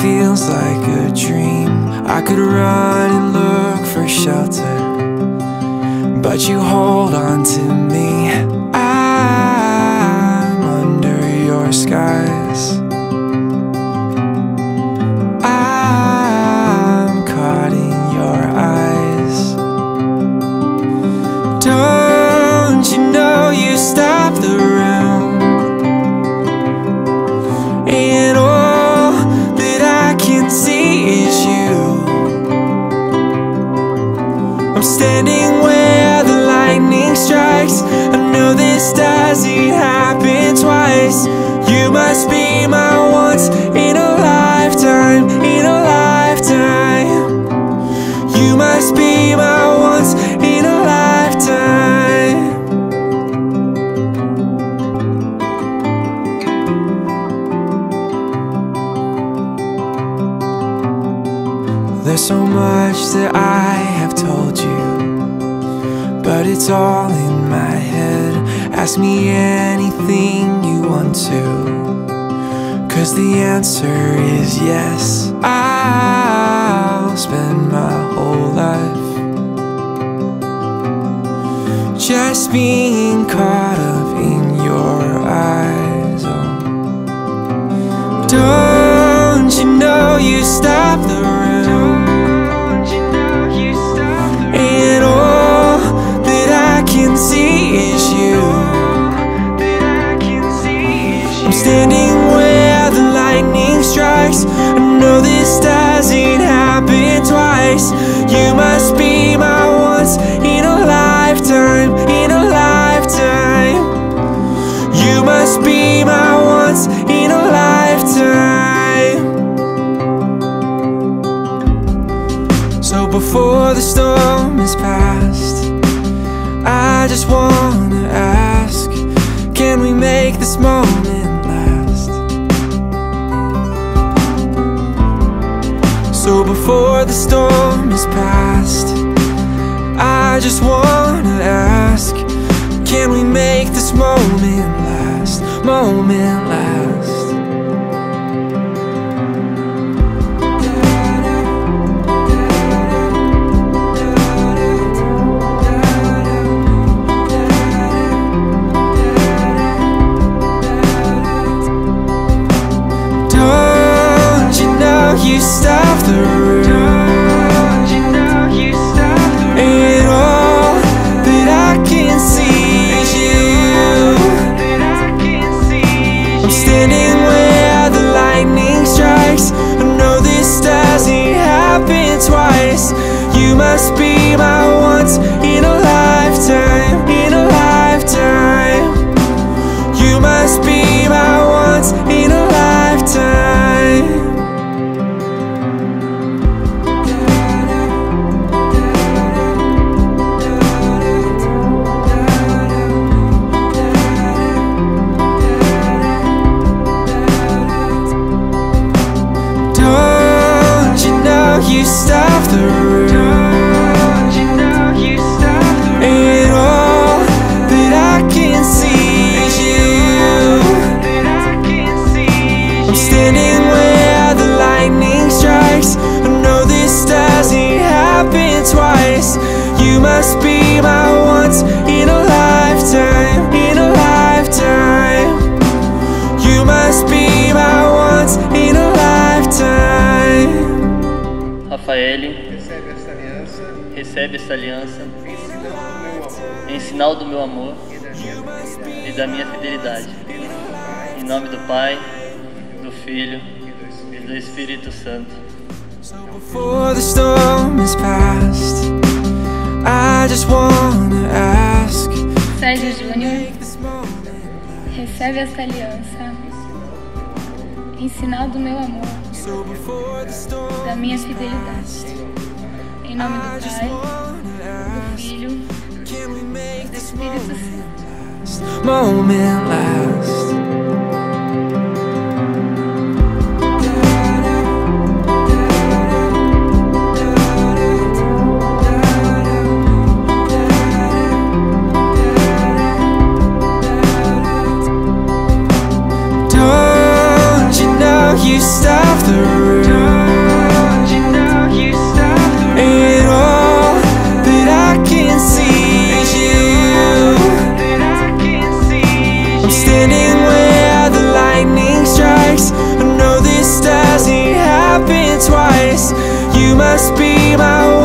feels like a dream. I could run and look for shelter But you hold on to me. I'm under your skies I'm standing where the lightning strikes. I know this doesn't happen twice. You must be my There's so much that I have told you, but it's all in my head. Ask me anything you want to, cause the answer is yes. I'll spend my whole life just being caught up in your eyes. Oh. Don't you know you stop standing where the lightning strikes. I know this doesn't happen twice. You must be my once in a lifetime, in a lifetime. You must be my once in a lifetime. So before the storm is past, I just wanna ask Can we make this moment So before the storm is past, I just wanna ask Can we make this moment last? Moment last you stop the standing where the lightning strikes. I know this doesn't happen twice. You must be my know you stop the room? And all that I can see is you. I'm standing where the lightning strikes. I know this doesn't happen twice. You must be my once in a lifetime, Rafaele, Recebe essa aliança recebe essa aliança em sinal do meu amor em sinal do meu amor e da minha fidelidade. Em nome do Pai, Do Filho e do Espírito Santo. So before the storm is past, I just wanna ask. Sérgio Júnior, recebe essa aliança em sinal do meu amor So before the storm, e da minha fidelidade. Em nome I do just Pai, wanna do ask. Filho Can we make e do this Espírito moment you stop the? And all that I can see is you. I'm standing where the lightning strikes. I know this doesn't happen twice. You must be my.